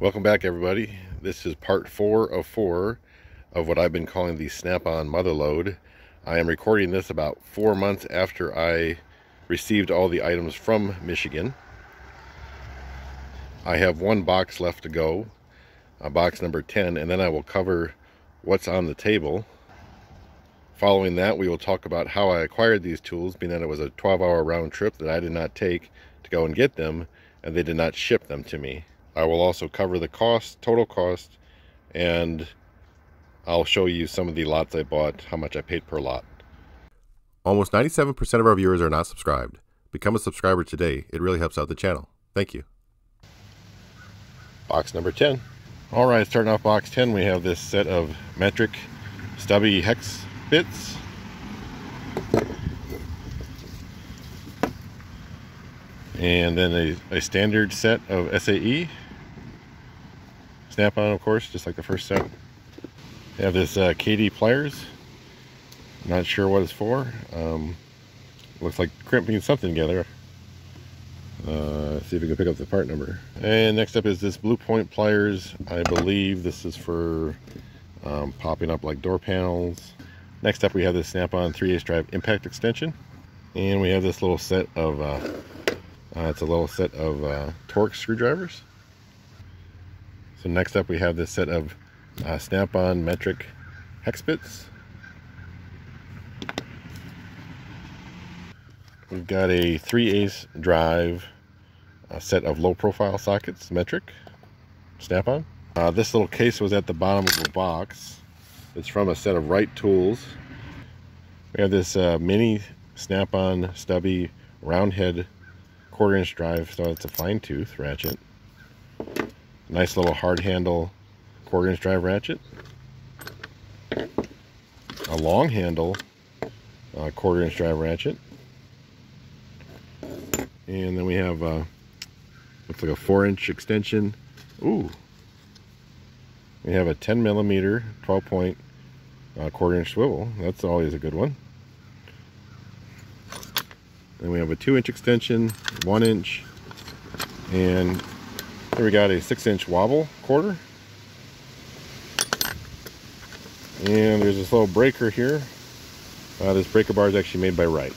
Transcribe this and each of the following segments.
Welcome back everybody. This is part four of four of what I've been calling the Snap-on mother load. I am recording this about four months after I received all the items from Michigan. I have one box left to go, uh, box number 10, and then I will cover what's on the table. Following that, we will talk about how I acquired these tools, being that it was a 12-hour round trip that I did not take to go and get them, and they did not ship them to me. I will also cover the cost, total cost, and I'll show you some of the lots I bought, how much I paid per lot. Almost 97% of our viewers are not subscribed. Become a subscriber today. It really helps out the channel. Thank you. Box number 10. All right, starting off box 10, we have this set of metric stubby hex bits. And then a, a standard set of SAE snap-on, of course, just like the first set. We have this uh, KD pliers. Not sure what it's for. Um, looks like crimping something together. Uh, see if we can pick up the part number. And next up is this Blue Point pliers. I believe this is for um, popping up like door panels. Next up we have this Snap-on 3 8 drive impact extension. And we have this little set of, uh, uh, it's a little set of uh, Torx screwdrivers. So next up we have this set of uh, Snap-on metric hex bits. We've got a 3 ace drive, a set of low profile sockets, metric, Snap-on. Uh, this little case was at the bottom of the box. It's from a set of Wright tools. We have this uh, mini Snap-on stubby round head quarter inch drive, so it's a fine tooth ratchet. Nice little hard handle quarter inch drive ratchet. A long handle uh, quarter inch drive ratchet. And then we have uh, looks like a four inch extension. Ooh. We have a 10 millimeter 12 point uh, quarter inch swivel. That's always a good one. Then we have a two inch extension, one inch, and here we got a six inch wobble quarter. And there's this little breaker here. Uh, this breaker bar is actually made by Wright.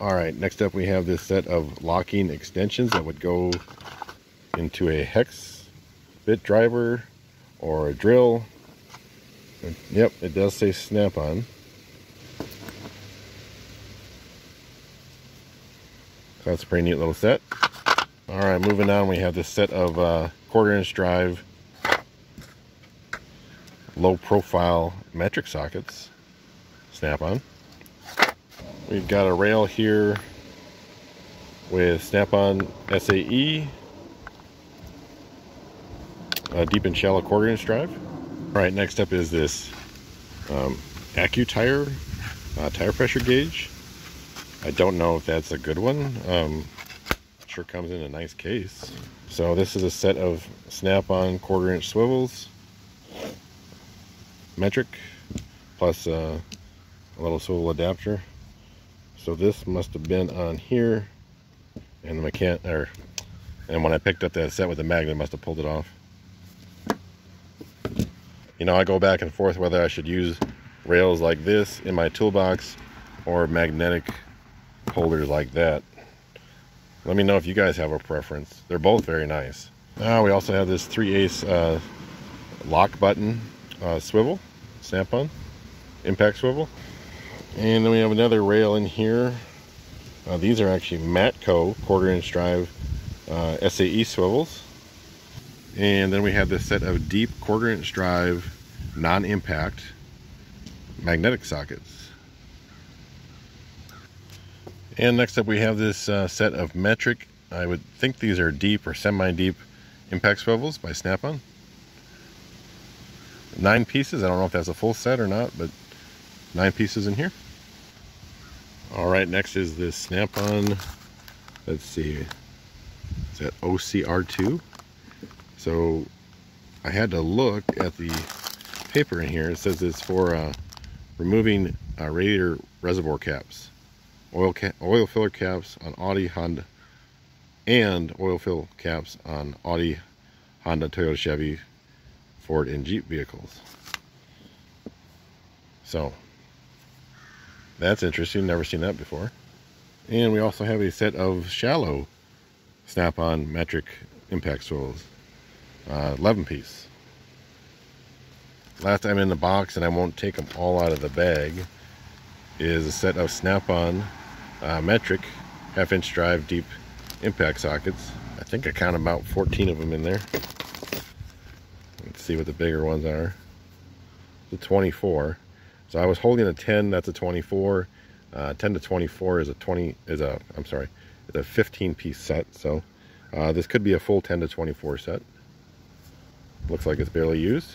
All right, next up we have this set of locking extensions that would go into a hex bit driver or a drill. Yep, it does say snap-on. That's a pretty neat little set. All right, moving on, we have this set of uh, quarter inch drive low profile metric sockets, snap-on. We've got a rail here with snap-on SAE, a deep and shallow quarter inch drive. All right, next up is this um, AccuTire uh, tire pressure gauge. I don't know if that's a good one. Um, sure comes in a nice case. So this is a set of snap-on quarter inch swivels, metric, plus uh, a little swivel adapter. So this must have been on here, and the mechan or and when I picked up that set with the magnet, must have pulled it off. You know, I go back and forth whether I should use rails like this in my toolbox or magnetic holders like that. Let me know if you guys have a preference. They're both very nice. Now we also have this 3 ace uh, lock button uh, swivel, snap-on, impact swivel. And then we have another rail in here. Uh, these are actually Matco quarter inch drive uh, SAE swivels. And then we have this set of deep quarter inch drive non-impact magnetic sockets. And next up we have this uh, set of metric, I would think these are deep or semi-deep impact swivels by Snap-on. Nine pieces, I don't know if that's a full set or not, but nine pieces in here. All right, next is this Snap-on, let's see, is that OCR2? So I had to look at the paper in here. It says it's for uh, removing uh, radiator reservoir caps oil, oil filler caps on Audi Honda and oil fill caps on Audi Honda, Toyota, Chevy, Ford, and Jeep vehicles. So, that's interesting. Never seen that before. And we also have a set of shallow snap-on metric impact swivels. Uh, 11 piece. Last time in the box, and I won't take them all out of the bag, is a set of snap-on uh, metric half inch drive deep impact sockets. I think I count about 14 of them in there. Let's see what the bigger ones are. The 24. So I was holding a 10, that's a 24. Uh, 10 to 24 is a 20, is a, I'm sorry, is a 15 piece set. So uh, this could be a full 10 to 24 set. Looks like it's barely used.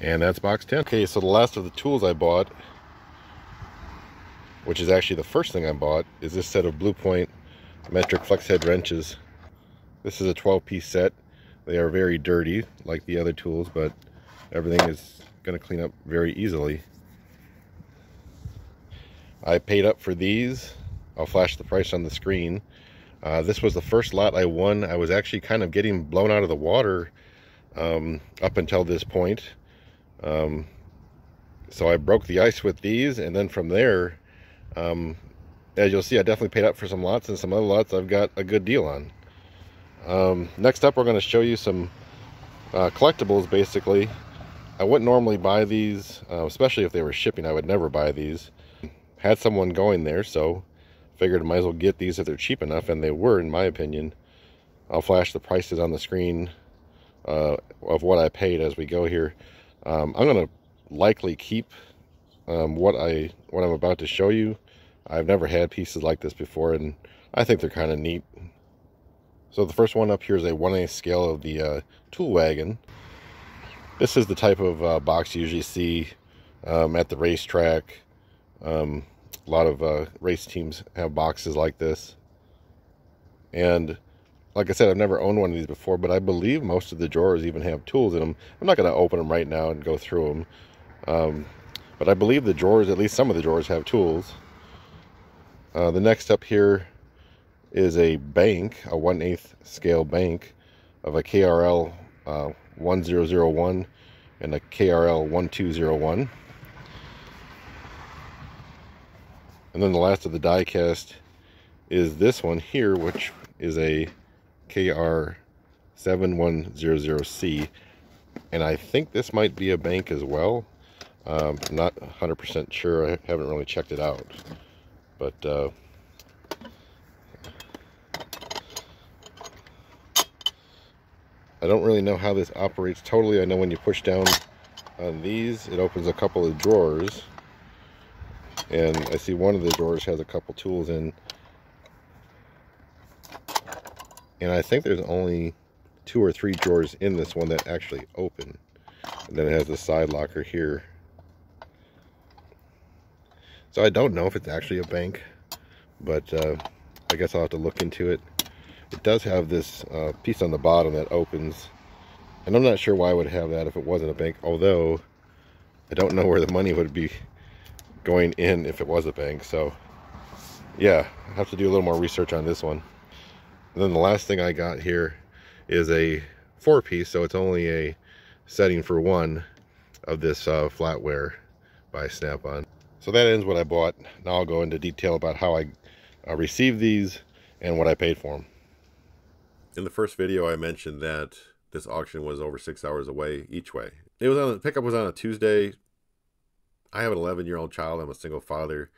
And that's box 10. Okay, so the last of the tools I bought, which is actually the first thing I bought, is this set of Blue Point metric flex head wrenches. This is a 12 piece set. They are very dirty like the other tools, but everything is going to clean up very easily. I paid up for these. I'll flash the price on the screen. Uh, this was the first lot I won. I was actually kind of getting blown out of the water um, up until this point. Um, so I broke the ice with these, and then from there, um, as you'll see, I definitely paid up for some lots, and some other lots I've got a good deal on. Um, next up, we're going to show you some uh, collectibles, basically. I wouldn't normally buy these, uh, especially if they were shipping. I would never buy these. Had someone going there, so figured I might as well get these if they're cheap enough, and they were, in my opinion. I'll flash the prices on the screen uh, of what I paid as we go here. Um, I'm going to likely keep um, what I what I'm about to show you. I've never had pieces like this before, and I think they're kind of neat. So the first one up here is a 1 8 scale of the uh, tool wagon. This is the type of uh, box you usually see um, at the racetrack. Um, a lot of uh, race teams have boxes like this. And like I said, I've never owned one of these before, but I believe most of the drawers even have tools in them. I'm not going to open them right now and go through them. Um, but I believe the drawers, at least some of the drawers, have tools. Uh, the next up here is a bank, a 1 8 scale bank of a KRL uh, 1001 and a KRL 1201. And then the last of the die cast is this one here, which is a KR 7100C. And I think this might be a bank as well. Um, I'm not 100% sure. I haven't really checked it out. But uh, I don't really know how this operates totally. I know when you push down on these, it opens a couple of drawers. And I see one of the drawers has a couple tools in. And I think there's only two or three drawers in this one that actually open. And then it has the side locker here. So I don't know if it's actually a bank, but uh, I guess I'll have to look into it. It does have this uh, piece on the bottom that opens, and I'm not sure why I would have that if it wasn't a bank, although I don't know where the money would be going in if it was a bank. So yeah, I have to do a little more research on this one. And then the last thing I got here is a four piece, so it's only a setting for one of this uh, flatware by Snap-on. So that ends what I bought. Now I'll go into detail about how I uh, received these and what I paid for them. In the first video, I mentioned that this auction was over six hours away each way. It was on the pickup was on a Tuesday. I have an 11 year old child. I'm a single father.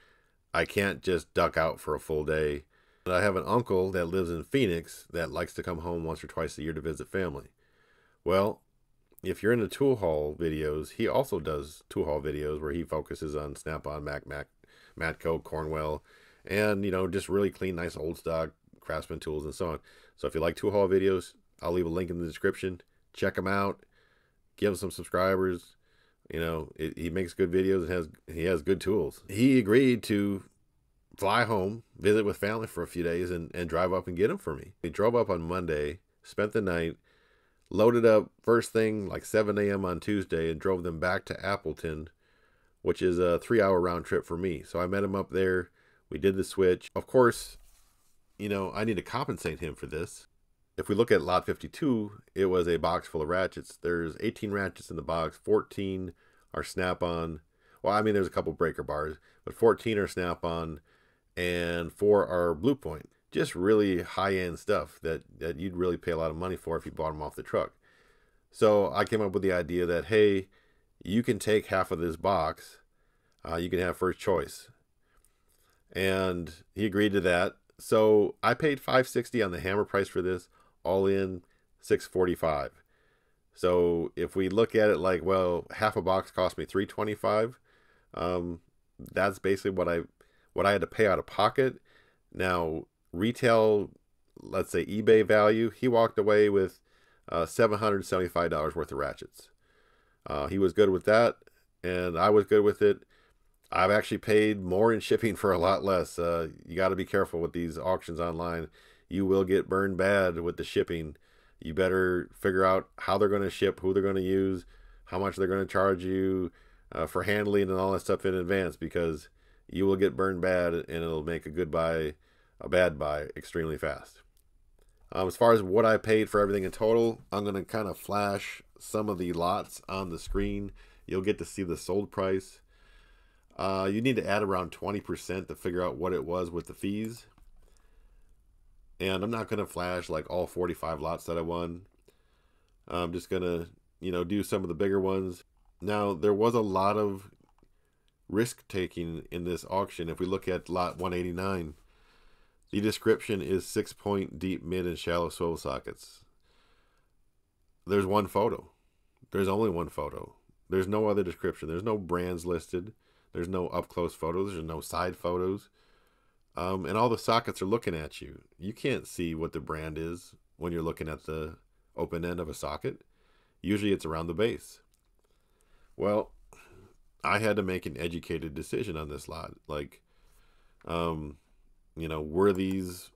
I can't just duck out for a full day. I have an uncle that lives in Phoenix that likes to come home once or twice a year to visit family. Well, if you're into tool haul videos, he also does tool haul videos where he focuses on Snap-on, Mac, Mac, Matco, Cornwell, and you know just really clean, nice old stock Craftsman tools and so on. So if you like tool haul videos, I'll leave a link in the description. Check him out. Give him some subscribers. You know, it, he makes good videos and has he has good tools. He agreed to fly home, visit with family for a few days, and, and drive up and get them for me. He drove up on Monday, spent the night, loaded up first thing like 7 a.m. on Tuesday and drove them back to Appleton, which is a three hour round trip for me. So I met him up there. We did the switch. Of course, you know, I need to compensate him for this. if we look at lot 52, it was a box full of ratchets. There's 18 ratchets in the box, 14 are snap on. Well, I mean, there's a couple breaker bars, but 14 are snap on and four are blue point. Just really high end stuff that, that you'd really pay a lot of money for if you bought them off the truck. So I came up with the idea that, hey, you can take half of this box, uh, you can have first choice. And he agreed to that. So I paid 560 on the hammer price for this, all in 645. So if we look at it like, well, half a box cost me 325, um, that's basically what I what I had to pay out of pocket. Now, retail, let's say eBay value, he walked away with uh, $775 worth of ratchets. Uh, he was good with that, and I was good with it. I've actually paid more in shipping for a lot less. Uh, you got to be careful with these auctions online. You will get burned bad with the shipping. You better figure out how they're going to ship, who they're going to use, how much they're going to charge you uh, for handling and all that stuff in advance because you will get burned bad and it'll make a good buy a bad buy extremely fast. Um, as far as what I paid for everything in total, I'm going to kind of flash some of the lots on the screen. You'll get to see the sold price. Uh, you need to add around 20% to figure out what it was with the fees. And I'm not going to flash like all 45 lots that I won. I'm just going to, you know, do some of the bigger ones. Now, there was a lot of risk taking in this auction. If we look at lot 189, the description is six point deep, mid, and shallow swivel sockets. There's one photo. There's only one photo. There's no other description. There's no brands listed. There's no up close photos. There's no side photos. Um, and all the sockets are looking at you. You can't see what the brand is when you're looking at the open end of a socket. Usually it's around the base. Well, I had to make an educated decision on this lot. Like, um, you know, were these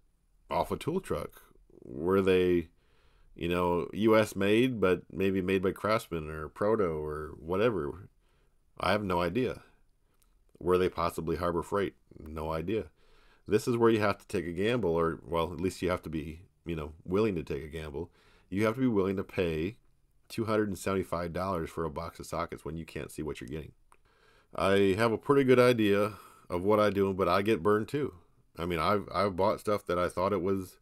off a tool truck? Were they, you know, U.S. made, but maybe made by Craftsman or Proto or whatever? I have no idea. Were they possibly Harbor Freight? No idea. This is where you have to take a gamble, or well, at least you have to be, you know, willing to take a gamble. You have to be willing to pay $275 for a box of sockets when you can't see what you're getting. I have a pretty good idea of what I do, but I get burned too. I mean, I've I've bought stuff that I thought it was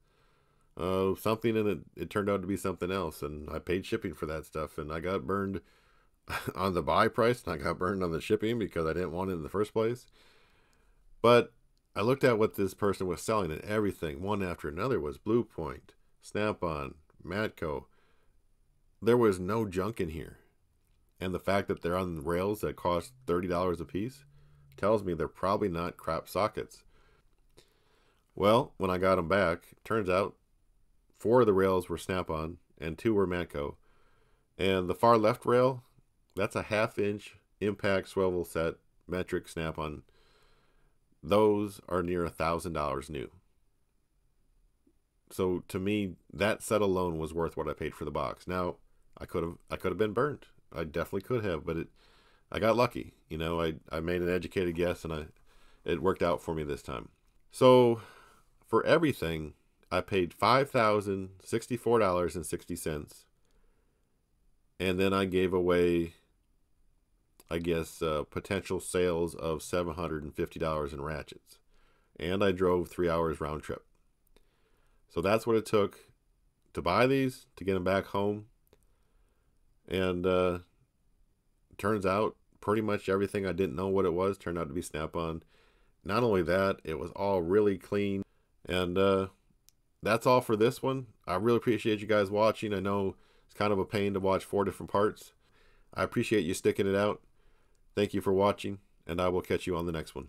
uh, something, and it, it turned out to be something else, and I paid shipping for that stuff, and I got burned on the buy price, and I got burned on the shipping because I didn't want it in the first place. But I looked at what this person was selling, and everything, one after another, was Blue Point, Snap On, Matco. There was no junk in here. And the fact that they're on rails that cost $30 a piece tells me they're probably not crap sockets. Well, when I got them back, turns out four of the rails were snap on and two were Matco. And the far left rail, that's a half inch impact swivel set metric snap on. Those are near a thousand dollars new. So to me, that set alone was worth what I paid for the box. Now, I could have I could have been burned. I definitely could have, but it I got lucky. You know, I, I made an educated guess and I it worked out for me this time. So for everything, I paid five thousand sixty four dollars and then I gave away, I guess, uh, potential sales of seven hundred and fifty dollars in ratchets, and I drove three hours round trip. So that's what it took to buy these to get them back home, and uh, turns out pretty much everything I didn't know what it was turned out to be Snap on. Not only that, it was all really clean and uh, that's all for this one. I really appreciate you guys watching. I know it's kind of a pain to watch four different parts. I appreciate you sticking it out. Thank you for watching, and I will catch you on the next one.